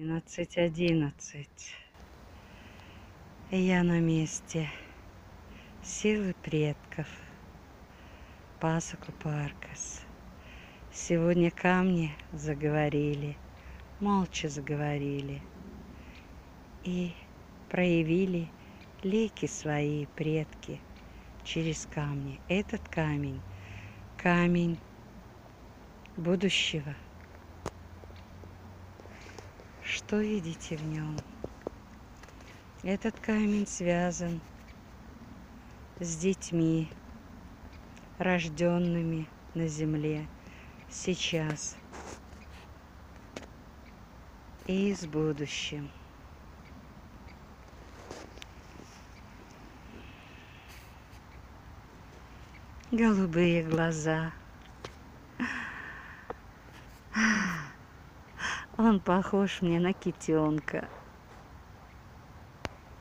Одиннадцать, одиннадцать. Я на месте. Силы предков. Пасоку Паркас. Сегодня камни заговорили, молча заговорили. И проявили лики свои предки через камни. Этот камень, камень будущего – что видите в нем? Этот камень связан с детьми, рожденными на земле сейчас и с будущим. Голубые глаза – Он похож мне на китенка.